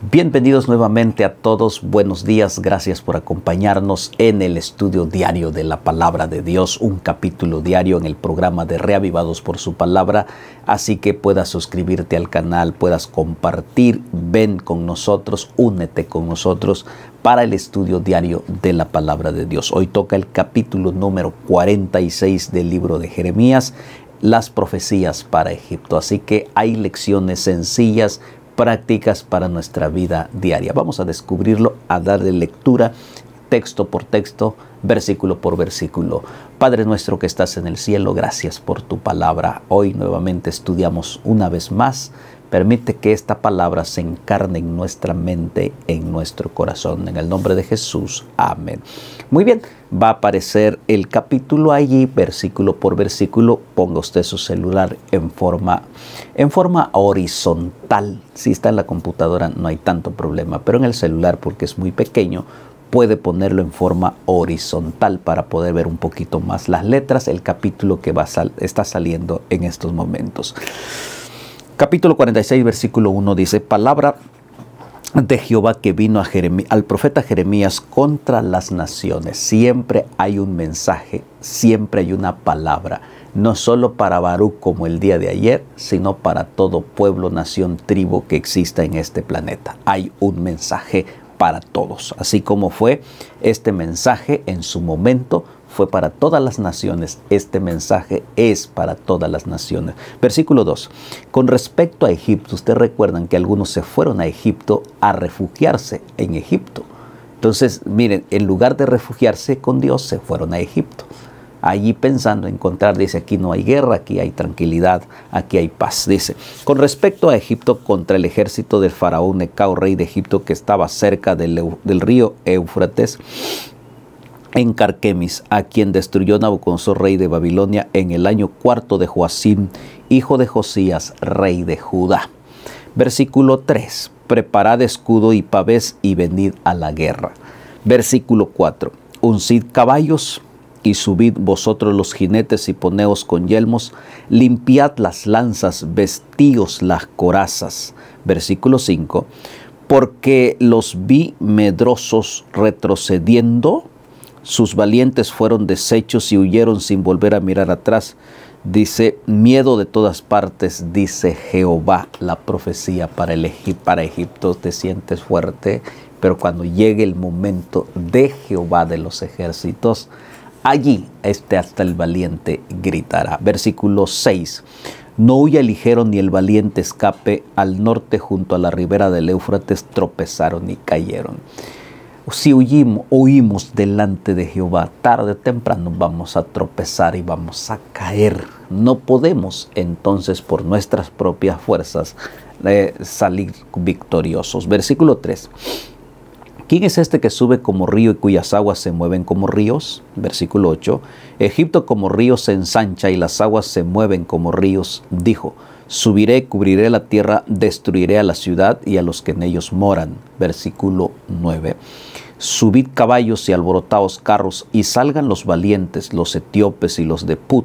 Bienvenidos nuevamente a todos, buenos días, gracias por acompañarnos en el estudio diario de la palabra de Dios, un capítulo diario en el programa de Reavivados por su palabra, así que puedas suscribirte al canal, puedas compartir, ven con nosotros, únete con nosotros para el estudio diario de la palabra de Dios. Hoy toca el capítulo número 46 del libro de Jeremías, las profecías para Egipto, así que hay lecciones sencillas, prácticas para nuestra vida diaria. Vamos a descubrirlo, a darle lectura texto por texto, versículo por versículo. Padre nuestro que estás en el cielo, gracias por tu palabra. Hoy nuevamente estudiamos una vez más Permite que esta palabra se encarne en nuestra mente, en nuestro corazón. En el nombre de Jesús. Amén. Muy bien, va a aparecer el capítulo allí, versículo por versículo. Ponga usted su celular en forma, en forma horizontal. Si está en la computadora no hay tanto problema, pero en el celular, porque es muy pequeño, puede ponerlo en forma horizontal para poder ver un poquito más las letras, el capítulo que va está saliendo en estos momentos. Capítulo 46, versículo 1 dice, palabra de Jehová que vino al profeta Jeremías contra las naciones. Siempre hay un mensaje, siempre hay una palabra, no solo para Baruch como el día de ayer, sino para todo pueblo, nación, tribu que exista en este planeta. Hay un mensaje para todos, así como fue este mensaje en su momento fue para todas las naciones. Este mensaje es para todas las naciones. Versículo 2. Con respecto a Egipto, ustedes recuerdan que algunos se fueron a Egipto a refugiarse en Egipto. Entonces, miren, en lugar de refugiarse con Dios, se fueron a Egipto. Allí pensando encontrar, dice, aquí no hay guerra, aquí hay tranquilidad, aquí hay paz. Dice, con respecto a Egipto contra el ejército del faraón Necao, rey de Egipto, que estaba cerca del, del río Éufrates, en Carquemis, a quien destruyó Nabucodonosor, rey de Babilonia, en el año cuarto de Joacim, hijo de Josías, rey de Judá. Versículo 3. Preparad escudo y pavés y venid a la guerra. Versículo 4. Uncid caballos y subid vosotros los jinetes y poneos con yelmos, limpiad las lanzas, vestíos las corazas. Versículo 5. Porque los vi medrosos retrocediendo sus valientes fueron deshechos y huyeron sin volver a mirar atrás. Dice, miedo de todas partes, dice Jehová, la profecía para, Egipto, te sientes fuerte, pero cuando llegue el momento de Jehová de los ejércitos, allí este hasta el valiente gritará. Versículo 6. No huya ligero ni el valiente escape, al norte junto a la ribera del Éufrates tropezaron y cayeron si huimos, huimos delante de Jehová, tarde o temprano vamos a tropezar y vamos a caer. No podemos entonces por nuestras propias fuerzas eh, salir victoriosos. Versículo 3. ¿Quién es este que sube como río y cuyas aguas se mueven como ríos? Versículo 8. Egipto como río se ensancha y las aguas se mueven como ríos, dijo. Subiré, cubriré la tierra, destruiré a la ciudad y a los que en ellos moran. Versículo 9. Subid caballos y alborotaos carros, y salgan los valientes, los etíopes y los de Put,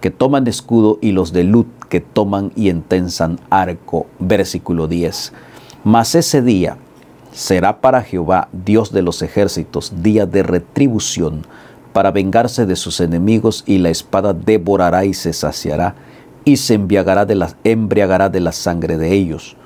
que toman escudo, y los de Lut, que toman y entensan arco. Versículo 10. Mas ese día será para Jehová, Dios de los ejércitos, día de retribución, para vengarse de sus enemigos, y la espada devorará y se saciará y se embriagará de, la, embriagará de la sangre de ellos,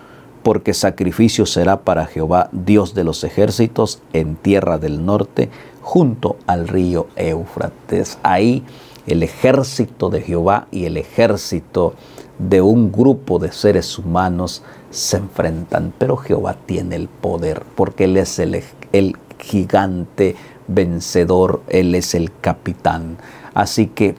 porque sacrificio será para Jehová, Dios de los ejércitos, en tierra del norte, junto al río Éufrates. Ahí el ejército de Jehová y el ejército de un grupo de seres humanos se enfrentan, pero Jehová tiene el poder, porque Él es el, el gigante vencedor, Él es el capitán. Así que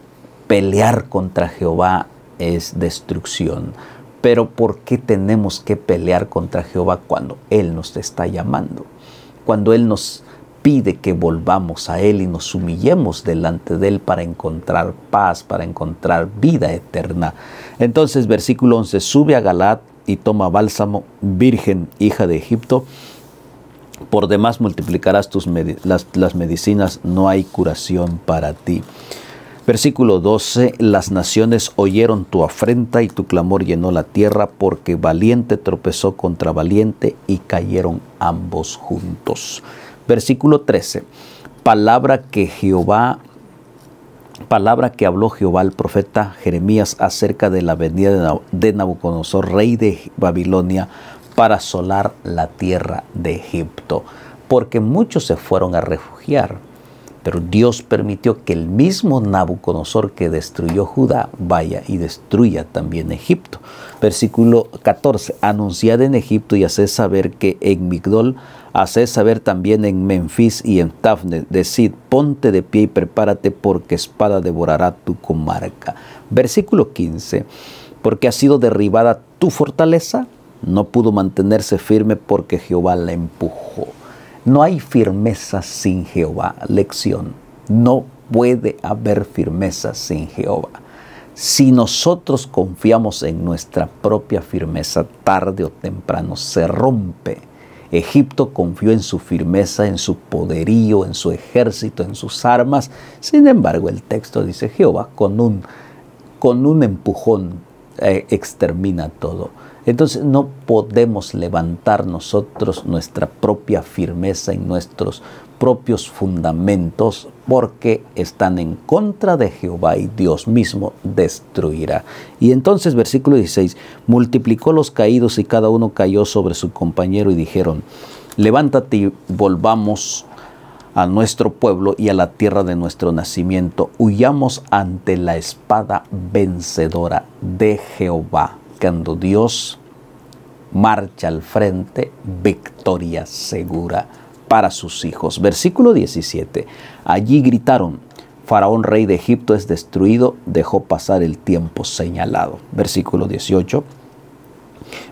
pelear contra Jehová es destrucción. Pero ¿por qué tenemos que pelear contra Jehová cuando Él nos está llamando? Cuando Él nos pide que volvamos a Él y nos humillemos delante de Él para encontrar paz, para encontrar vida eterna. Entonces, versículo 11, sube a Galat y toma bálsamo, virgen, hija de Egipto. Por demás multiplicarás tus las, las medicinas, no hay curación para ti. Versículo 12, las naciones oyeron tu afrenta y tu clamor llenó la tierra porque valiente tropezó contra valiente y cayeron ambos juntos. Versículo 13, palabra que Jehová, palabra que habló Jehová al profeta Jeremías acerca de la venida de Nabucodonosor, rey de Babilonia, para asolar la tierra de Egipto, porque muchos se fueron a refugiar pero Dios permitió que el mismo Nabucodonosor que destruyó Judá vaya y destruya también Egipto. Versículo 14. Anunciad en Egipto y haced saber que en Migdol, haced saber también en Memphis y en Tafne. Decid, ponte de pie y prepárate porque espada devorará tu comarca. Versículo 15. Porque ha sido derribada tu fortaleza, no pudo mantenerse firme porque Jehová la empujó. No hay firmeza sin Jehová. Lección. No puede haber firmeza sin Jehová. Si nosotros confiamos en nuestra propia firmeza, tarde o temprano se rompe. Egipto confió en su firmeza, en su poderío, en su ejército, en sus armas. Sin embargo, el texto dice Jehová con un, con un empujón eh, extermina todo. Entonces no podemos levantar nosotros nuestra propia firmeza en nuestros propios fundamentos porque están en contra de Jehová y Dios mismo destruirá. Y entonces versículo 16, multiplicó los caídos y cada uno cayó sobre su compañero y dijeron, levántate y volvamos a nuestro pueblo y a la tierra de nuestro nacimiento, huyamos ante la espada vencedora de Jehová cuando Dios marcha al frente, victoria segura para sus hijos. Versículo 17. Allí gritaron, Faraón rey de Egipto es destruido, dejó pasar el tiempo señalado. Versículo 18.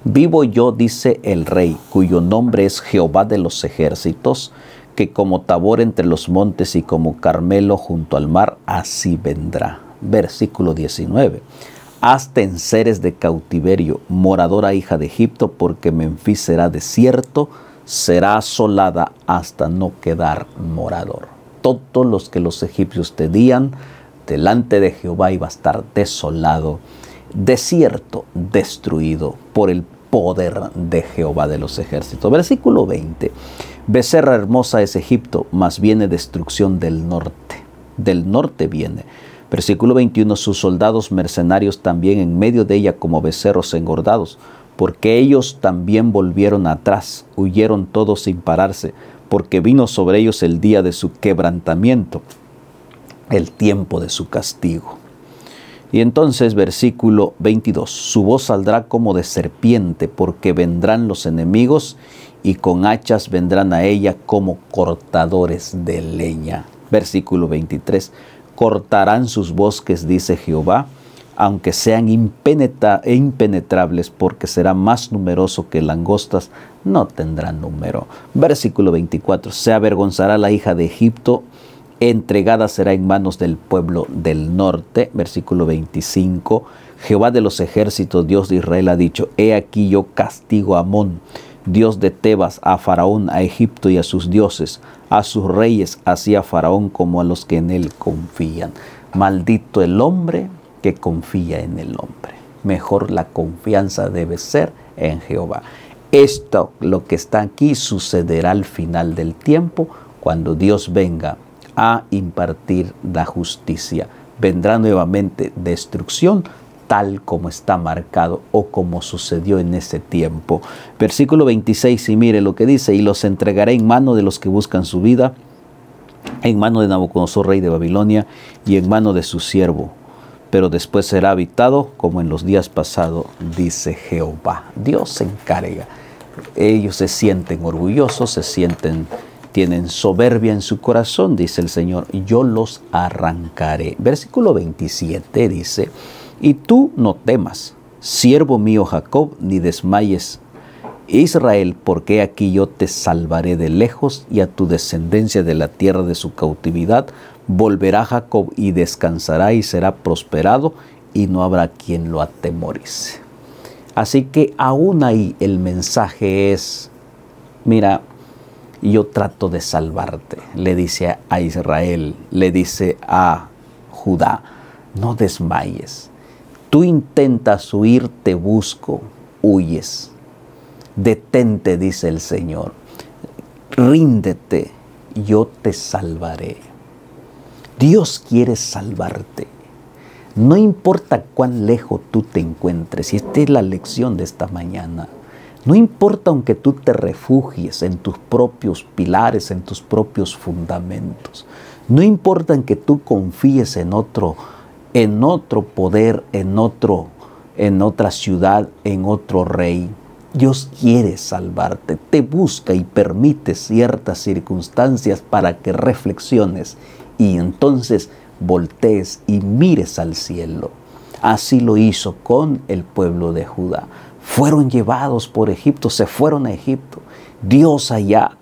Vivo yo, dice el rey, cuyo nombre es Jehová de los ejércitos, que como Tabor entre los montes y como Carmelo junto al mar, así vendrá. Versículo 19 hasta en seres de cautiverio, moradora hija de Egipto, porque Menfis será desierto, será asolada hasta no quedar morador. Todos los que los egipcios tenían delante de Jehová iba a estar desolado, desierto, destruido por el poder de Jehová de los ejércitos. Versículo 20. Becerra hermosa es Egipto, mas viene destrucción del norte. Del norte viene Versículo 21, sus soldados mercenarios también en medio de ella como becerros engordados, porque ellos también volvieron atrás, huyeron todos sin pararse, porque vino sobre ellos el día de su quebrantamiento, el tiempo de su castigo. Y entonces versículo 22, su voz saldrá como de serpiente, porque vendrán los enemigos y con hachas vendrán a ella como cortadores de leña. Versículo 23, cortarán sus bosques, dice Jehová, aunque sean impenetrables, porque será más numeroso que langostas, no tendrán número. Versículo 24, se avergonzará la hija de Egipto, entregada será en manos del pueblo del norte. Versículo 25, Jehová de los ejércitos, Dios de Israel, ha dicho, he aquí yo castigo a Amón Dios de Tebas, a Faraón, a Egipto y a sus dioses, a sus reyes, así a Faraón como a los que en él confían. Maldito el hombre que confía en el hombre. Mejor la confianza debe ser en Jehová. Esto, lo que está aquí, sucederá al final del tiempo, cuando Dios venga a impartir la justicia. Vendrá nuevamente destrucción, tal como está marcado o como sucedió en ese tiempo. Versículo 26, y mire lo que dice, y los entregaré en mano de los que buscan su vida, en mano de Nabucodonosor, rey de Babilonia, y en mano de su siervo. Pero después será habitado como en los días pasados, dice Jehová. Dios se encarga. Ellos se sienten orgullosos, se sienten, tienen soberbia en su corazón, dice el Señor, yo los arrancaré. Versículo 27 dice, y tú no temas, siervo mío Jacob, ni desmayes, Israel, porque aquí yo te salvaré de lejos y a tu descendencia de la tierra de su cautividad. Volverá Jacob y descansará y será prosperado y no habrá quien lo atemorice. Así que aún ahí el mensaje es, mira, yo trato de salvarte, le dice a Israel, le dice a Judá, no desmayes. Tú intentas huir, te busco, huyes. Detente, dice el Señor. Ríndete, yo te salvaré. Dios quiere salvarte. No importa cuán lejos tú te encuentres, y esta es la lección de esta mañana. No importa aunque tú te refugies en tus propios pilares, en tus propios fundamentos. No importa en que tú confíes en otro, en otro poder, en otro, en otra ciudad, en otro rey. Dios quiere salvarte, te busca y permite ciertas circunstancias para que reflexiones y entonces voltees y mires al cielo. Así lo hizo con el pueblo de Judá. Fueron llevados por Egipto, se fueron a Egipto. Dios allá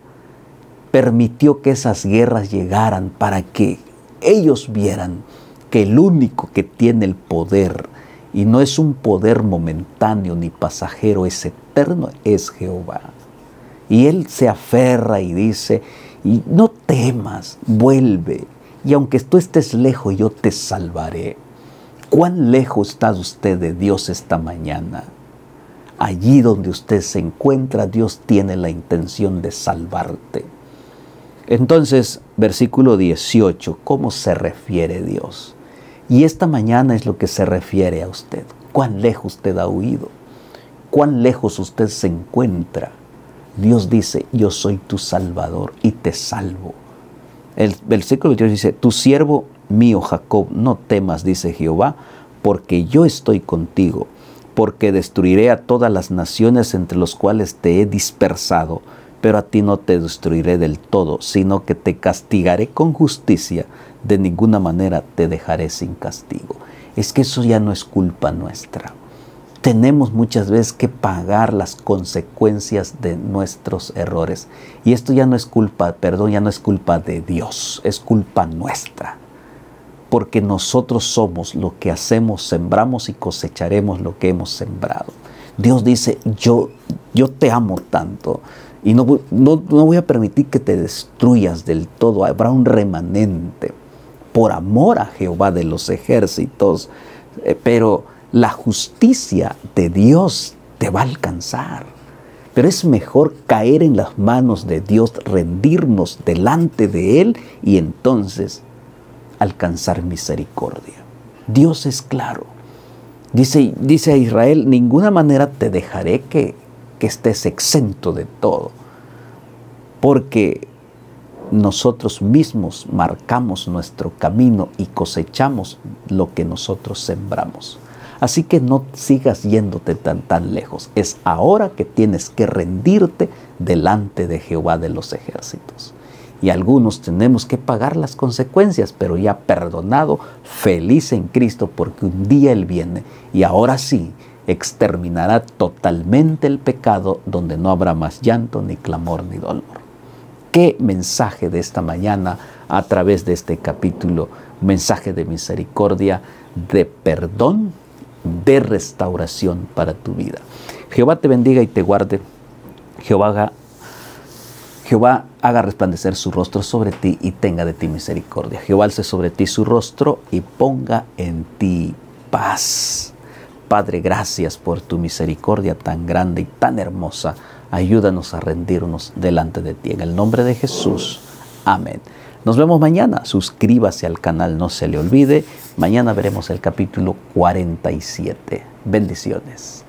permitió que esas guerras llegaran para que ellos vieran que el único que tiene el poder, y no es un poder momentáneo ni pasajero, es eterno, es Jehová. Y él se aferra y dice, no temas, vuelve, y aunque tú estés lejos, yo te salvaré. ¿Cuán lejos está usted de Dios esta mañana? Allí donde usted se encuentra, Dios tiene la intención de salvarte. Entonces, versículo 18, ¿cómo se refiere Dios? Y esta mañana es lo que se refiere a usted. ¿Cuán lejos usted ha huido? ¿Cuán lejos usted se encuentra? Dios dice, yo soy tu Salvador y te salvo. El versículo 22 dice, tu siervo mío Jacob, no temas, dice Jehová, porque yo estoy contigo, porque destruiré a todas las naciones entre los cuales te he dispersado, pero a ti no te destruiré del todo, sino que te castigaré con justicia, de ninguna manera te dejaré sin castigo. Es que eso ya no es culpa nuestra tenemos muchas veces que pagar las consecuencias de nuestros errores. Y esto ya no es culpa, perdón, ya no es culpa de Dios, es culpa nuestra. Porque nosotros somos lo que hacemos, sembramos y cosecharemos lo que hemos sembrado. Dios dice, yo, yo te amo tanto y no, no, no voy a permitir que te destruyas del todo. Habrá un remanente por amor a Jehová de los ejércitos. Eh, pero la justicia de Dios te va a alcanzar. Pero es mejor caer en las manos de Dios, rendirnos delante de Él y entonces alcanzar misericordia. Dios es claro. Dice, dice a Israel, ninguna manera te dejaré que, que estés exento de todo. Porque nosotros mismos marcamos nuestro camino y cosechamos lo que nosotros sembramos. Así que no sigas yéndote tan, tan lejos. Es ahora que tienes que rendirte delante de Jehová de los ejércitos. Y algunos tenemos que pagar las consecuencias, pero ya perdonado, feliz en Cristo, porque un día Él viene y ahora sí exterminará totalmente el pecado donde no habrá más llanto, ni clamor, ni dolor. Qué mensaje de esta mañana a través de este capítulo, mensaje de misericordia, de perdón de restauración para tu vida. Jehová te bendiga y te guarde. Jehová haga, Jehová haga resplandecer su rostro sobre ti y tenga de ti misericordia. Jehová alce sobre ti su rostro y ponga en ti paz. Padre, gracias por tu misericordia tan grande y tan hermosa. Ayúdanos a rendirnos delante de ti. En el nombre de Jesús. Amén. Nos vemos mañana. Suscríbase al canal, no se le olvide. Mañana veremos el capítulo 47. Bendiciones.